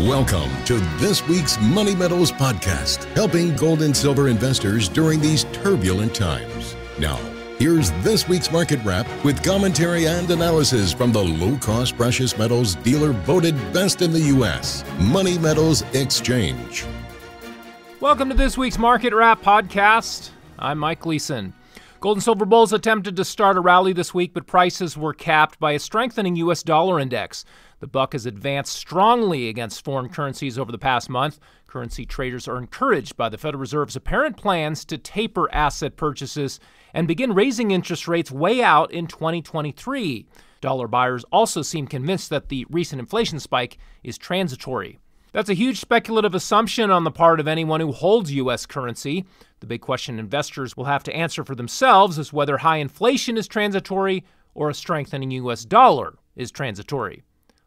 Welcome to this week's Money Metals podcast, helping gold and silver investors during these turbulent times. Now, here's this week's market wrap with commentary and analysis from the low cost precious metals dealer voted best in the U.S., Money Metals Exchange. Welcome to this week's Market Wrap podcast. I'm Mike Gleason. Gold and silver bulls attempted to start a rally this week, but prices were capped by a strengthening U.S. dollar index. The buck has advanced strongly against foreign currencies over the past month. Currency traders are encouraged by the Federal Reserve's apparent plans to taper asset purchases and begin raising interest rates way out in 2023. Dollar buyers also seem convinced that the recent inflation spike is transitory. That's a huge speculative assumption on the part of anyone who holds U.S. currency. The big question investors will have to answer for themselves is whether high inflation is transitory or a strengthening U.S. dollar is transitory.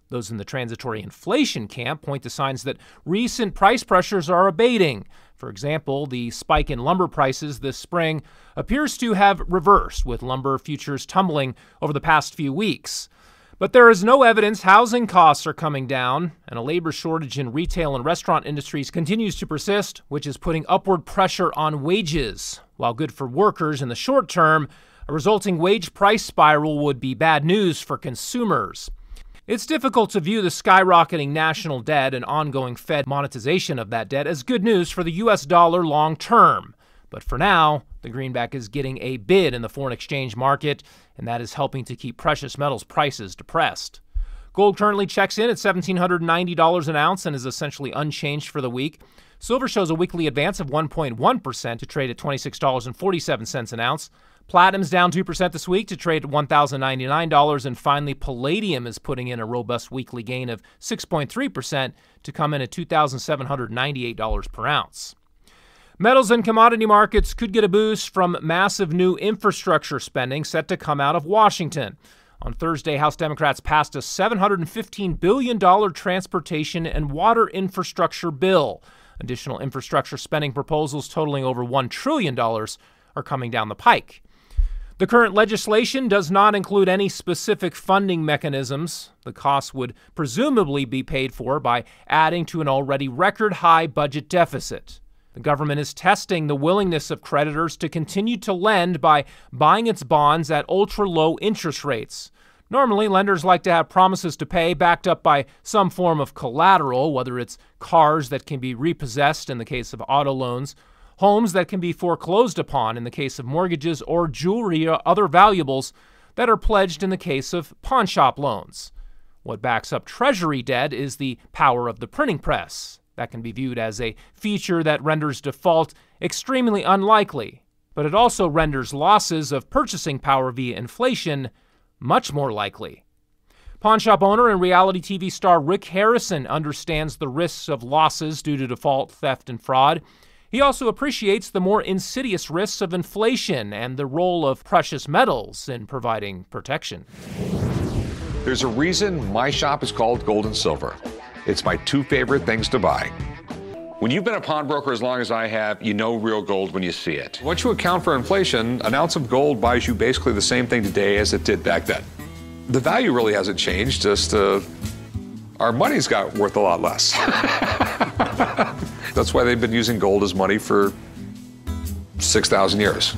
Those in the transitory inflation camp point to signs that recent price pressures are abating. For example, the spike in lumber prices this spring appears to have reversed, with lumber futures tumbling over the past few weeks. But there is no evidence housing costs are coming down, and a labor shortage in retail and restaurant industries continues to persist, which is putting upward pressure on wages. While good for workers in the short term, a resulting wage price spiral would be bad news for consumers. It's difficult to view the skyrocketing national debt and ongoing Fed monetization of that debt as good news for the US dollar long term. But for now, the greenback is getting a bid in the foreign exchange market, and that is helping to keep precious metals prices depressed. Gold currently checks in at $1,790 an ounce and is essentially unchanged for the week. Silver shows a weekly advance of 1.1% to trade at $26.47 an ounce. Platinum's down 2% this week to trade at $1,099. And finally, Palladium is putting in a robust weekly gain of 6.3% to come in at $2,798 per ounce. Metals and commodity markets could get a boost from massive new infrastructure spending set to come out of Washington. On Thursday, House Democrats passed a $715 billion transportation and water infrastructure bill. Additional infrastructure spending proposals totaling over $1 trillion are coming down the pike. The current legislation does not include any specific funding mechanisms. The costs would presumably be paid for by adding to an already record high budget deficit. The government is testing the willingness of creditors to continue to lend by buying its bonds at ultra low interest rates. Normally, lenders like to have promises to pay backed up by some form of collateral, whether it's cars that can be repossessed in the case of auto loans homes that can be foreclosed upon in the case of mortgages, or jewelry or other valuables that are pledged in the case of pawnshop loans. What backs up Treasury debt is the power of the printing press. That can be viewed as a feature that renders default extremely unlikely, but it also renders losses of purchasing power via inflation much more likely. Pawnshop owner and reality TV star Rick Harrison understands the risks of losses due to default, theft, and fraud. He also appreciates the more insidious risks of inflation and the role of precious metals in providing protection. There's a reason my shop is called Gold and Silver. It's my two favorite things to buy. When you've been a pawnbroker as long as I have, you know real gold when you see it. Once you account for inflation, an ounce of gold buys you basically the same thing today as it did back then. The value really hasn't changed, just uh, our money's got worth a lot less. That's why they've been using gold as money for 6,000 years.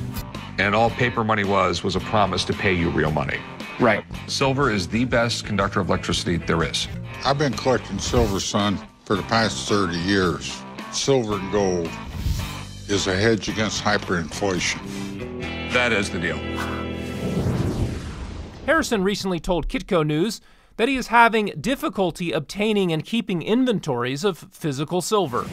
And all paper money was was a promise to pay you real money. Right. Silver is the best conductor of electricity there is. I've been collecting silver, son, for the past 30 years. Silver and gold is a hedge against hyperinflation. That is the deal. Harrison recently told Kitco News that he is having difficulty obtaining and keeping inventories of physical silver.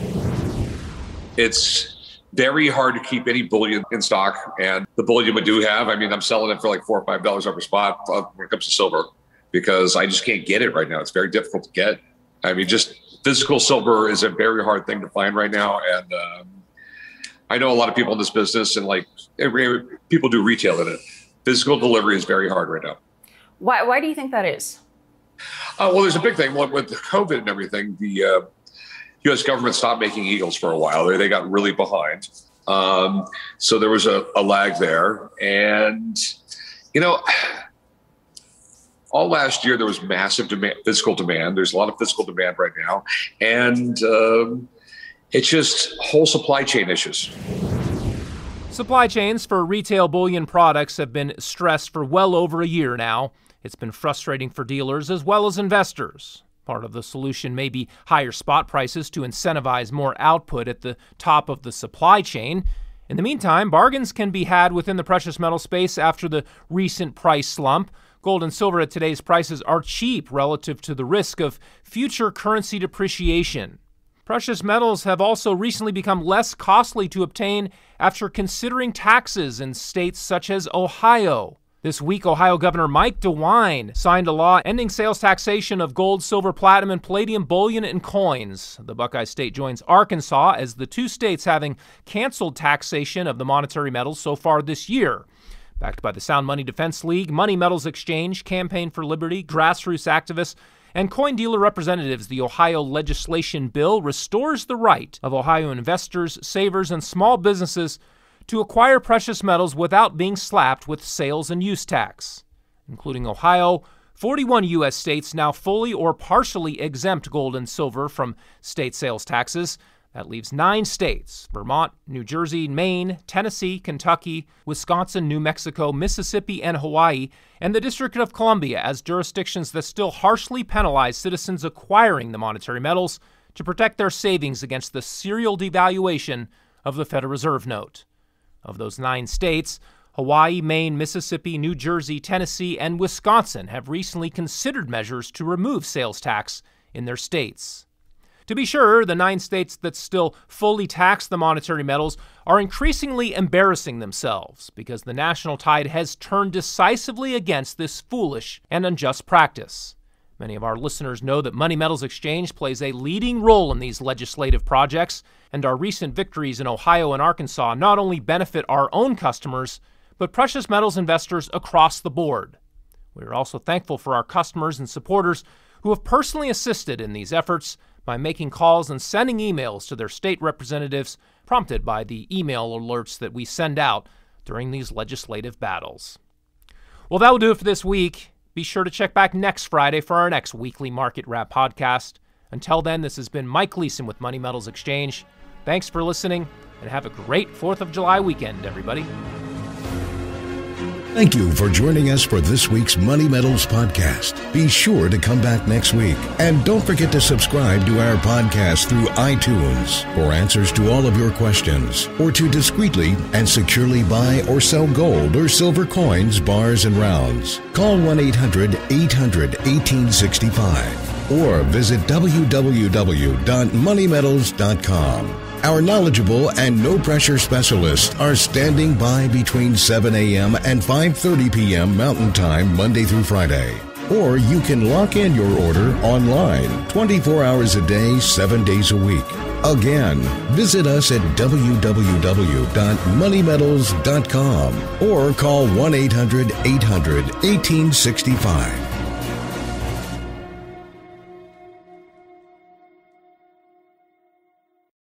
It's very hard to keep any bullion in stock. And the bullion we do have, I mean, I'm selling it for like four or five dollars over spot uh, when it comes to silver because I just can't get it right now. It's very difficult to get. I mean, just physical silver is a very hard thing to find right now. And um, I know a lot of people in this business and like people do retail in it. Physical delivery is very hard right now. Why, why do you think that is? Uh, well, there's a big thing well, with the COVID and everything. The uh, U.S. government stopped making eagles for a while. They, they got really behind. Um, so there was a, a lag there. And, you know, all last year there was massive demand, physical demand. There's a lot of physical demand right now, and um, it's just whole supply chain issues. Supply chains for retail bullion products have been stressed for well over a year now. It's been frustrating for dealers as well as investors. Part of the solution may be higher spot prices to incentivize more output at the top of the supply chain. In the meantime, bargains can be had within the precious metal space after the recent price slump. Gold and silver at today's prices are cheap relative to the risk of future currency depreciation. Precious metals have also recently become less costly to obtain after considering taxes in states such as Ohio. This week, Ohio Governor Mike DeWine signed a law ending sales taxation of gold, silver, platinum, and palladium bullion and coins. The Buckeye State joins Arkansas as the two states having canceled taxation of the monetary metals so far this year. Backed by the Sound Money Defense League, Money Metals Exchange, Campaign for Liberty, grassroots activists, and coin dealer representatives, the Ohio legislation bill restores the right of Ohio investors, savers, and small businesses to acquire precious metals without being slapped with sales and use tax. Including Ohio, 41 U.S. states now fully or partially exempt gold and silver from state sales taxes. That leaves nine states Vermont, New Jersey, Maine, Tennessee, Kentucky, Wisconsin, New Mexico, Mississippi, and Hawaii, and the District of Columbia as jurisdictions that still harshly penalize citizens acquiring the monetary metals to protect their savings against the serial devaluation of the Federal Reserve note. Of those nine states, Hawaii, Maine, Mississippi, New Jersey, Tennessee, and Wisconsin have recently considered measures to remove sales tax in their states. To be sure, the nine states that still fully tax the monetary metals are increasingly embarrassing themselves because the national tide has turned decisively against this foolish and unjust practice. Many of our listeners know that Money Metals Exchange plays a leading role in these legislative projects, and our recent victories in Ohio and Arkansas not only benefit our own customers, but precious metals investors across the board. We are also thankful for our customers and supporters who have personally assisted in these efforts by making calls and sending emails to their state representatives, prompted by the email alerts that we send out during these legislative battles. Well, that will do it for this week. Be sure to check back next Friday for our next weekly Market Wrap podcast. Until then, this has been Mike Gleason with Money Metals Exchange. Thanks for listening, and have a great 4th of July weekend, everybody. Thank you for joining us for this week's Money Metals podcast. Be sure to come back next week. And don't forget to subscribe to our podcast through iTunes for answers to all of your questions or to discreetly and securely buy or sell gold or silver coins, bars, and rounds. Call 1 800 800 1865 or visit www.moneymetals.com. Our knowledgeable and no pressure specialists are standing by between 7 a.m. and 5:30 p.m. Mountain Time Monday through Friday. Or you can lock in your order online 24 hours a day, 7 days a week. Again, visit us at www.moneymetals.com or call 1 800 800 1865.